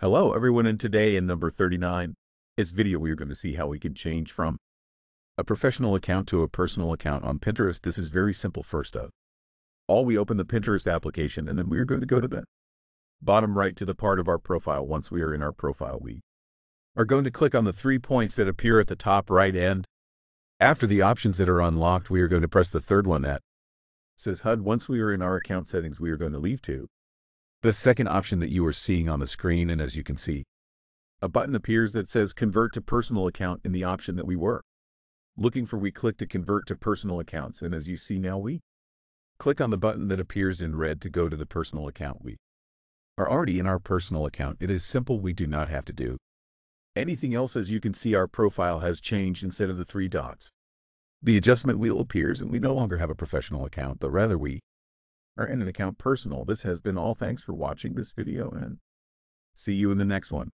Hello everyone and today in number 39, this video we are going to see how we can change from a professional account to a personal account on Pinterest. This is very simple first of all we open the Pinterest application and then we are going to go to the bottom right to the part of our profile. Once we are in our profile we are going to click on the three points that appear at the top right end. After the options that are unlocked we are going to press the third one that says HUD. Once we are in our account settings we are going to leave to the second option that you are seeing on the screen, and as you can see, a button appears that says Convert to Personal Account in the option that we were looking for. We click to convert to personal accounts, and as you see now, we click on the button that appears in red to go to the personal account. We are already in our personal account. It is simple. We do not have to do anything else. As you can see, our profile has changed instead of the three dots. The adjustment wheel appears, and we no longer have a professional account, but rather we or in an account personal. This has been all. Thanks for watching this video and see you in the next one.